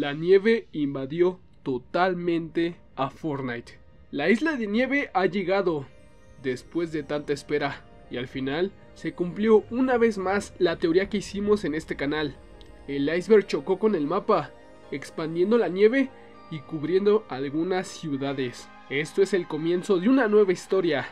La nieve invadió totalmente a Fortnite. La isla de nieve ha llegado después de tanta espera y al final se cumplió una vez más la teoría que hicimos en este canal. El iceberg chocó con el mapa, expandiendo la nieve y cubriendo algunas ciudades. Esto es el comienzo de una nueva historia.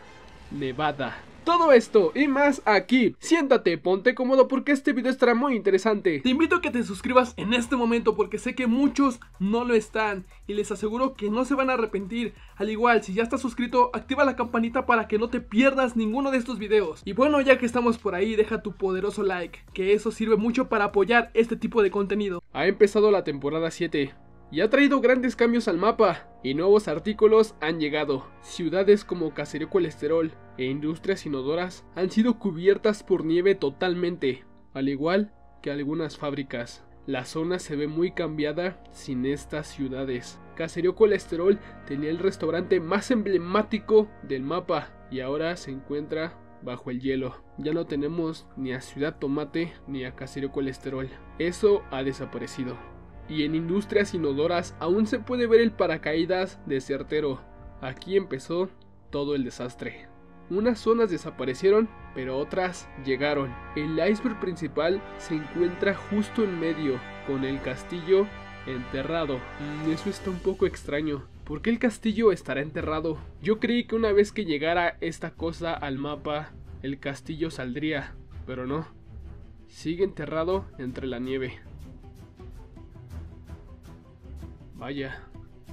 Nevada. Todo esto y más aquí. Siéntate, ponte cómodo porque este video estará muy interesante. Te invito a que te suscribas en este momento porque sé que muchos no lo están y les aseguro que no se van a arrepentir. Al igual, si ya estás suscrito, activa la campanita para que no te pierdas ninguno de estos videos. Y bueno, ya que estamos por ahí, deja tu poderoso like, que eso sirve mucho para apoyar este tipo de contenido. Ha empezado la temporada 7 y ha traído grandes cambios al mapa y nuevos artículos han llegado. Ciudades como Caserío Colesterol e Industrias Inodoras han sido cubiertas por nieve totalmente, al igual que algunas fábricas. La zona se ve muy cambiada sin estas ciudades. Caserío Colesterol tenía el restaurante más emblemático del mapa y ahora se encuentra bajo el hielo. Ya no tenemos ni a Ciudad Tomate ni a Caserío Colesterol. Eso ha desaparecido y en industrias inodoras aún se puede ver el paracaídas de certero. Aquí empezó todo el desastre. Unas zonas desaparecieron, pero otras llegaron. El iceberg principal se encuentra justo en medio, con el castillo enterrado. Mm, eso está un poco extraño. ¿Por qué el castillo estará enterrado? Yo creí que una vez que llegara esta cosa al mapa, el castillo saldría, pero no. Sigue enterrado entre la nieve. Vaya,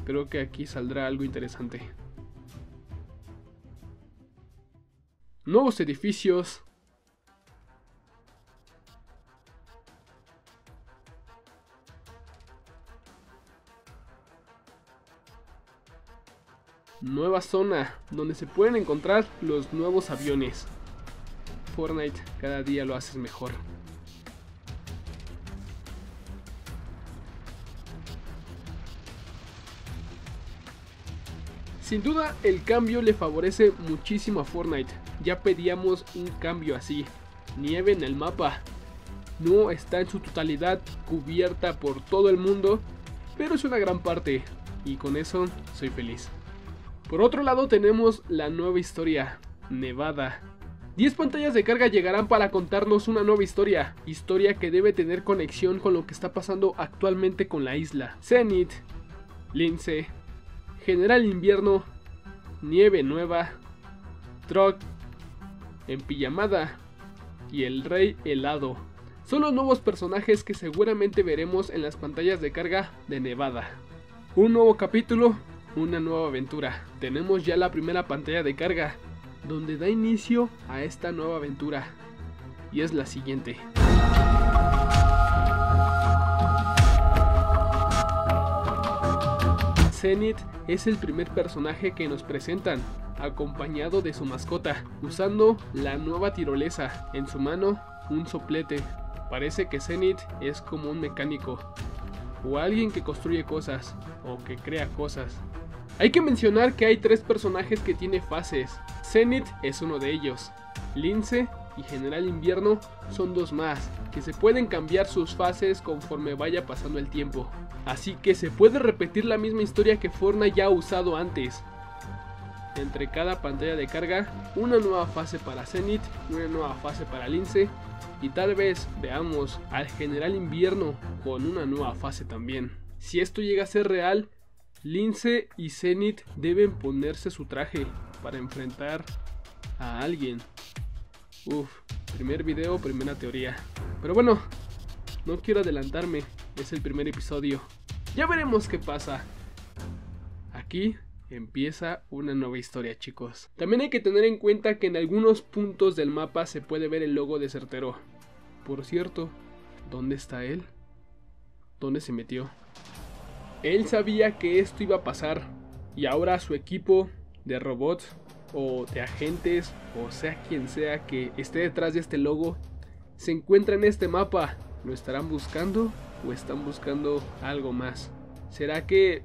creo que aquí saldrá algo interesante. Nuevos edificios. Nueva zona donde se pueden encontrar los nuevos aviones. Fortnite cada día lo haces mejor. Sin duda, el cambio le favorece muchísimo a Fortnite. Ya pedíamos un cambio así. Nieve en el mapa. No está en su totalidad cubierta por todo el mundo, pero es una gran parte. Y con eso soy feliz. Por otro lado tenemos la nueva historia, Nevada. 10 pantallas de carga llegarán para contarnos una nueva historia, historia que debe tener conexión con lo que está pasando actualmente con la isla. Zenith, Lince, General Invierno, Nieve Nueva, Truck, Empillamada y el Rey Helado. Son los nuevos personajes que seguramente veremos en las pantallas de carga de Nevada. Un nuevo capítulo, una nueva aventura. Tenemos ya la primera pantalla de carga, donde da inicio a esta nueva aventura. Y es la siguiente. Zenith es el primer personaje que nos presentan, acompañado de su mascota, usando la nueva tirolesa, en su mano un soplete. Parece que Zenith es como un mecánico, o alguien que construye cosas, o que crea cosas. Hay que mencionar que hay tres personajes que tiene fases. Zenith es uno de ellos. Lince y General Invierno son dos más, que se pueden cambiar sus fases conforme vaya pasando el tiempo. Así que se puede repetir la misma historia que Fortnite ya ha usado antes. Entre cada pantalla de carga, una nueva fase para Zenith, una nueva fase para Lince y tal vez veamos al General Invierno con una nueva fase también. Si esto llega a ser real, Lince y Zenith deben ponerse su traje para enfrentar a alguien. Uf, primer video, primera teoría. Pero bueno, no quiero adelantarme, es el primer episodio. Ya veremos qué pasa. Aquí empieza una nueva historia, chicos. También hay que tener en cuenta que en algunos puntos del mapa se puede ver el logo de Certero. Por cierto, ¿dónde está él? ¿Dónde se metió? Él sabía que esto iba a pasar y ahora su equipo de robots o de agentes o sea quien sea que esté detrás de este logo se encuentra en este mapa. ¿Lo estarán buscando o están buscando algo más? ¿Será que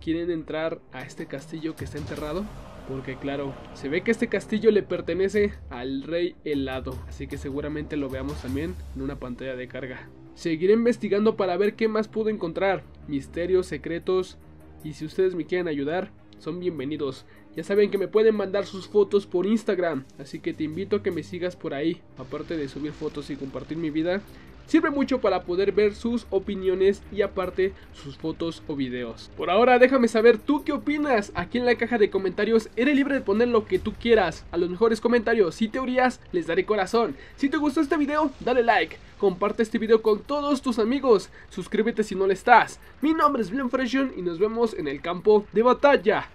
quieren entrar a este castillo que está enterrado? Porque claro, se ve que este castillo le pertenece al rey helado, así que seguramente lo veamos también en una pantalla de carga. Seguiré investigando para ver qué más puedo encontrar, misterios, secretos, y si ustedes me quieren ayudar, son bienvenidos. Ya saben que me pueden mandar sus fotos por Instagram, así que te invito a que me sigas por ahí. Aparte de subir fotos y compartir mi vida, sirve mucho para poder ver sus opiniones y aparte sus fotos o videos. Por ahora déjame saber tú qué opinas. Aquí en la caja de comentarios eres libre de poner lo que tú quieras. A los mejores comentarios y teorías les daré corazón. Si te gustó este video, dale like. Comparte este video con todos tus amigos. Suscríbete si no lo estás. Mi nombre es Blen y nos vemos en el campo de batalla.